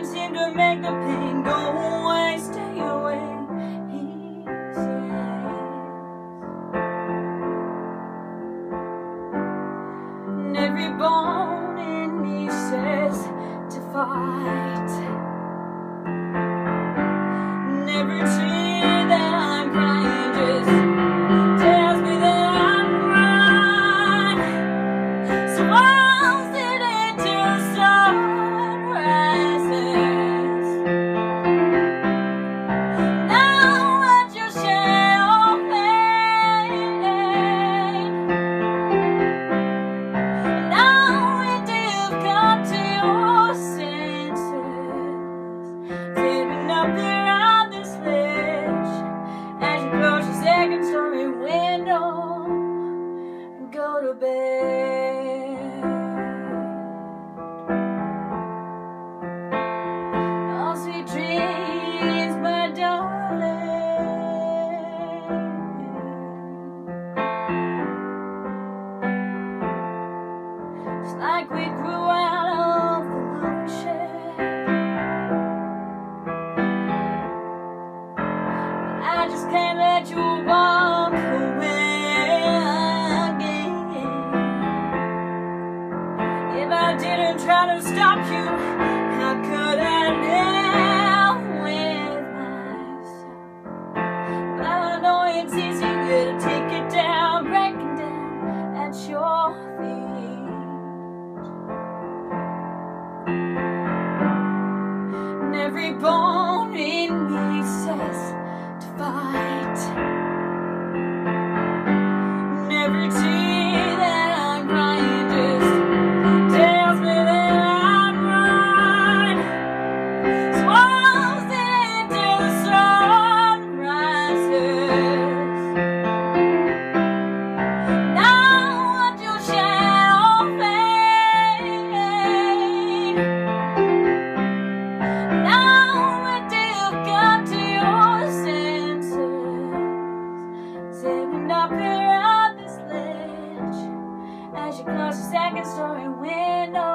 time seemed to make the pain go away, stay away. And every bone in me says to fight. Never. every like we grew out of the loan shed. But I just can't let you walk away again. If I didn't try to stop you. every bone in me says to fight. story window.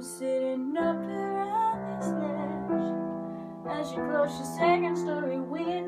I'm sitting up here on this ledge. As you close your second story window.